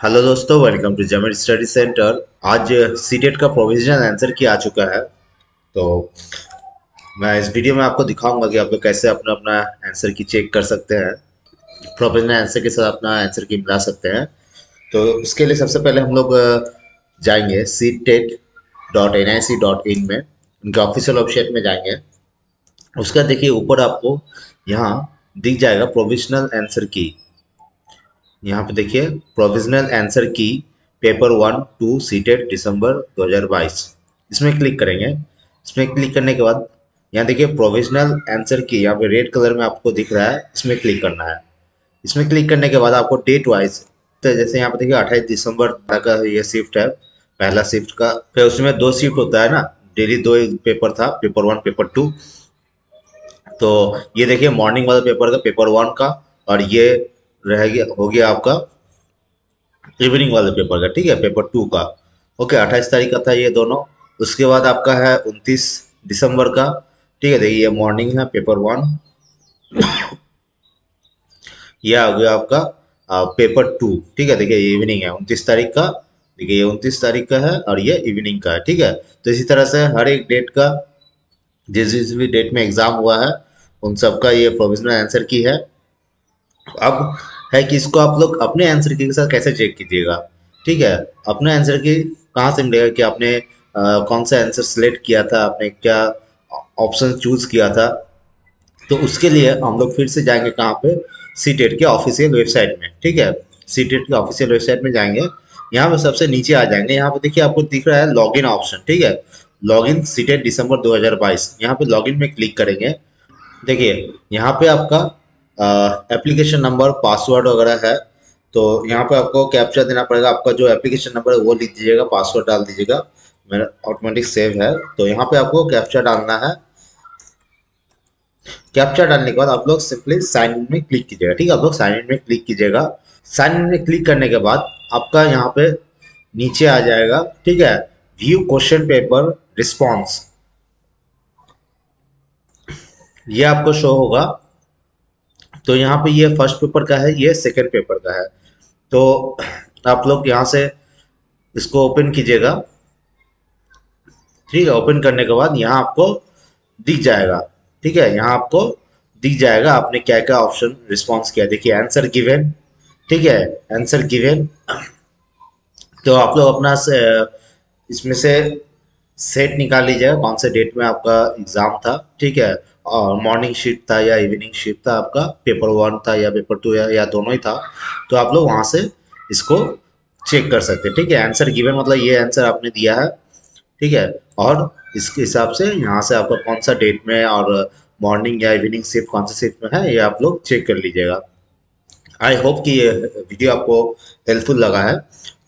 Hello दोस्तों welcome to Jamir study center आज CTET का प्रोविजनल आंसर की आ चुका है। तो मैं इस वीडियो में आपको दिखाऊँगा कि आप लोग कैसे अपना अपना आंसर की चेक कर सकते हैं। प्रोविजनल आंसर के साथ अपना आंसर की मिला सकते हैं। तो उसके लिए सबसे पहले हम लोग जाएँगे CTET dot N I C dot in में। उनके ऑफिशियल वेबसाइट में जाएँगे। उसका देखिए ऊपर आपको यहाँ दिख जाएगा प्रोविजनल आंसर की। यहाँ पे देखिए provisional answer key paper one two CTET दिसंबर 2022 इसमें क्लिक करेंगे। इसमें क्लिक करने के बाद यहाँ देखिए प्रोविजनल आंसर की यहाँ पे रेड कलर में आपको दिख रहा है, इसमें क्लिक करना है। इसमें क्लिक करने के बाद आपको डेट वाइज तो जैसे यहाँ पे देखिए, अट्ठाईस दिसंबर का ये शिफ्ट है, पहला शिफ्ट का, फिर उसमें दो शिफ्ट होता है ना डेली दो पेपर था पेपर वन पेपर टू तो ये देखिए मॉर्निंग वाला पेपर का पेपर वन का, और ये रह गया हो गया आपका इवनिंग वाले पेपर का ठीक है? पेपर टू का। ओके अट्ठाईस तारीख का था ये दोनों। उसके बाद आपका है उनतीस दिसंबर का ठीक है? देखिए ये मॉर्निंग है पेपर वन ये आ गया आपका आ, पेपर टू ठीक है? देखिए ये इवनिंग है उनतीस तारीख का। देखिए ये उनतीस तारीख का है और ये इवनिंग का है ठीक है? तो इसी तरह से हर एक डेट का जिस जिस भी डेट में एग्ज़ाम हुआ है उन सबका ये प्रोविजनल आंसर की है। अब है कि इसको आप लोग अपने आंसर के साथ कैसे चेक कीजिएगा? ठीक है? अपने आंसर की कहाँ से मिलेगा कि आपने आ, कौन सा आंसर सेलेक्ट किया था आपने क्या ऑप्शन चूज़ किया था? तो उसके लिए हम लोग फिर से जाएँगे कहाँ पे? सी टेट के ऑफिशियल वेबसाइट में ठीक है? सी टेट के ऑफिशियल वेबसाइट में जाएँगे। यहाँ पे सबसे नीचे आ जाएँगे। यहाँ पे देखिए आपको दिख रहा है लॉगिन ऑप्शन ठीक है? लॉगिन सी टेट दिसंबर 2022 यहाँ पे लॉगिन में क्लिक करेंगे। देखिए यहाँ पे आपका एप्लीकेशन नंबर पासवर्ड वगैरह है तो यहाँ पे आपको कैप्चा देना पड़ेगा। आपका जो एप्लीकेशन नंबर है, वो लिख दीजिएगा पासवर्ड डाल दीजिएगा। मेरा ऑटोमेटिक सेव है। तो यहाँ पे आपको कैप्चा डालना है। कैप्चा डालने के बाद आप लोग सिंपली साइन इन में क्लिक कीजिएगा, ठीक है? आप लोग साइन इन में क्लिक कीजिएगा। साइन इन में क्लिक करने के बाद आपका यहाँ पे नीचे आ जाएगा, ठीक है? व्यू क्वेश्चन पेपर रिस्पॉन्स ये आपको शो होगा। तो यहाँ पे ये फ़र्स्ट पेपर का है ये सेकेंड पेपर का है। तो आप लोग यहाँ से इसको ओपन कीजिएगा। ठीक है ओपन करने के बाद यहाँ आपको दिख जाएगा। ठीक है यहाँ आपको दिख जाएगा आपने क्या क्या ऑप्शन रिस्पॉन्स किया। देखिए आंसर गिवेन ठीक है आंसर गिवेन तो आप लोग अपना से, इसमें से सेट निकाल लीजिएगा। कौन से डेट में आपका एग्ज़ाम था। ठीक है मॉर्निंग शिफ्ट था या इवनिंग शिफ्ट था आपका पेपर वन था या पेपर टू या, या दोनों ही था तो आप लोग वहाँ से इसको चेक कर सकते हैं ठीक है? आंसर गिवन मतलब ये आंसर आपने दिया है ठीक है? और इसके हिसाब से यहाँ से आपका कौन सा डेट में और मॉर्निंग या इवनिंग शिफ्ट कौन सा शिफ्ट में है ये आप लोग चेक कर लीजिएगा। आई होप कि ये वीडियो आपको हेल्पफुल लगा है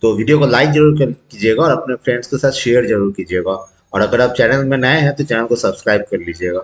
तो वीडियो को लाइक ज़रूर कीजिएगा और अपने फ्रेंड्स के साथ शेयर ज़रूर कीजिएगा। और अगर आप चैनल में नए हैं तो चैनल को सब्सक्राइब कर लीजिएगा।